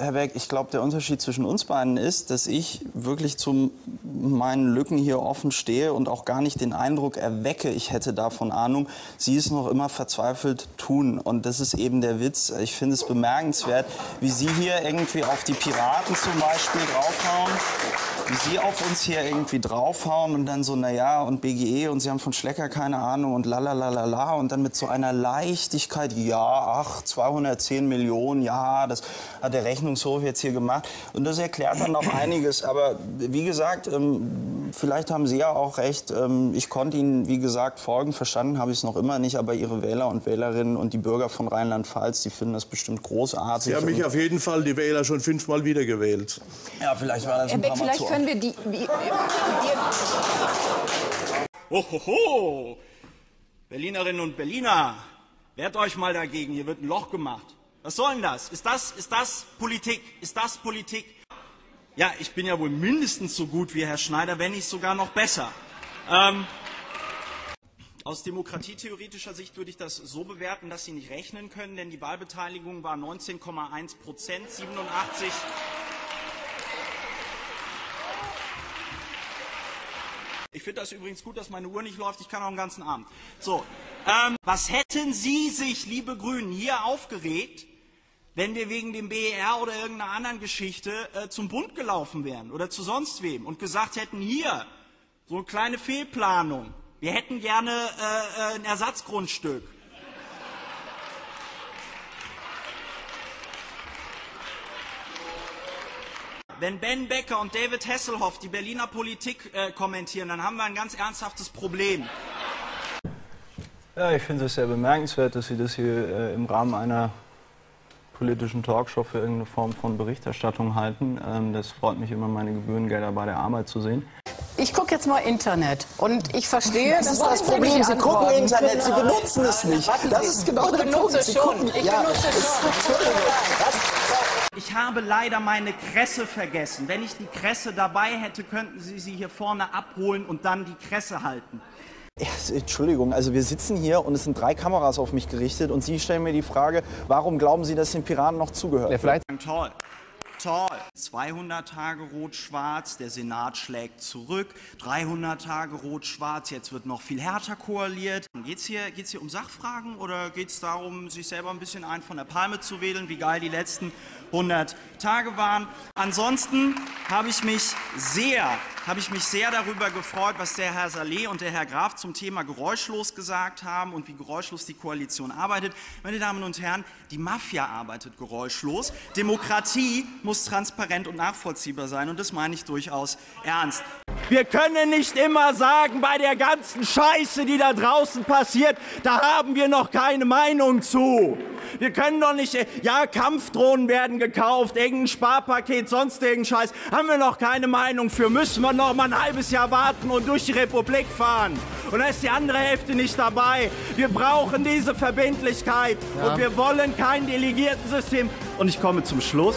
Herr Beck, ich glaube, der Unterschied zwischen uns beiden ist, dass ich wirklich zu meinen Lücken hier offen stehe und auch gar nicht den Eindruck erwecke, ich hätte davon Ahnung. Sie es noch immer verzweifelt tun. Und das ist eben der Witz. Ich finde es bemerkenswert, wie Sie hier irgendwie auf die Piraten zum Beispiel draufhauen wie Sie auf uns hier irgendwie draufhauen und dann so, naja, und BGE und Sie haben von Schlecker keine Ahnung und lalalala und dann mit so einer Leichtigkeit, ja, ach, 210 Millionen, ja, das hat der Rechnungshof jetzt hier gemacht. Und das erklärt dann noch einiges. Aber wie gesagt, ähm, vielleicht haben Sie ja auch recht. Ähm, ich konnte Ihnen, wie gesagt, folgen. Verstanden habe ich es noch immer nicht. Aber Ihre Wähler und Wählerinnen und die Bürger von Rheinland-Pfalz, die finden das bestimmt großartig. Sie haben mich auf jeden Fall, die Wähler, schon fünfmal wiedergewählt. Ja, vielleicht war das ein Herr paar Beck, Mal vielleicht zu können wir die. die, die Hohoho! Berlinerinnen und Berliner, wehrt euch mal dagegen, hier wird ein Loch gemacht. Was soll denn das? Ist das, ist das Politik? Ist das Politik? Ja, ich bin ja wohl mindestens so gut wie Herr Schneider, wenn nicht sogar noch besser. Ähm, aus demokratietheoretischer Sicht würde ich das so bewerten, dass Sie nicht rechnen können, denn die Wahlbeteiligung war 19,1 Prozent, 87 Ich finde das übrigens gut, dass meine Uhr nicht läuft. Ich kann auch den ganzen Abend. So, ähm, was hätten Sie sich, liebe Grünen, hier aufgeregt, wenn wir wegen dem BER oder irgendeiner anderen Geschichte äh, zum Bund gelaufen wären oder zu sonst wem und gesagt hätten, hier, so eine kleine Fehlplanung. Wir hätten gerne äh, äh, ein Ersatzgrundstück. Wenn Ben Becker und David Hasselhoff die Berliner Politik äh, kommentieren, dann haben wir ein ganz ernsthaftes Problem. Ja, ich finde es sehr bemerkenswert, dass Sie das hier äh, im Rahmen einer politischen Talkshow für irgendeine Form von Berichterstattung halten. Ähm, das freut mich immer, meine Gebührengelder bei der Arbeit zu sehen. ich gucke jetzt mal Internet und ich verstehe, Das ist das Problem. Sie gucken Internet, Sie benutzen es nicht. Das ist genau der Punkt. Sie gucken, Ich ja, benutze schon. Ich habe leider meine Kresse vergessen. Wenn ich die Kresse dabei hätte, könnten Sie sie hier vorne abholen und dann die Kresse halten. Ja, Entschuldigung, also wir sitzen hier und es sind drei Kameras auf mich gerichtet und Sie stellen mir die Frage, warum glauben Sie, dass den Piraten noch zugehört? vielleicht Toll. Toll. 200 Tage Rot-Schwarz, der Senat schlägt zurück. 300 Tage Rot-Schwarz, jetzt wird noch viel härter koaliert. Geht es hier, geht's hier um Sachfragen oder geht es darum, sich selber ein bisschen ein von der Palme zu wählen, wie geil die letzten 100 Tage waren? Ansonsten habe ich mich sehr, habe ich mich sehr darüber gefreut, was der Herr Saleh und der Herr Graf zum Thema geräuschlos gesagt haben und wie geräuschlos die Koalition arbeitet. Meine Damen und Herren, die Mafia arbeitet geräuschlos. Demokratie muss transparent und nachvollziehbar sein und das meine ich durchaus ernst. Wir können nicht immer sagen, bei der ganzen Scheiße, die da draußen passiert, da haben wir noch keine Meinung zu. Wir können doch nicht, ja, Kampfdrohnen werden gekauft, irgendein Sparpaket, sonst irgendein Scheiß. Haben wir noch keine Meinung für. Müssen wir noch mal ein halbes Jahr warten und durch die Republik fahren. Und da ist die andere Hälfte nicht dabei. Wir brauchen diese Verbindlichkeit. Und wir wollen kein Delegiertensystem. Und ich komme zum Schluss.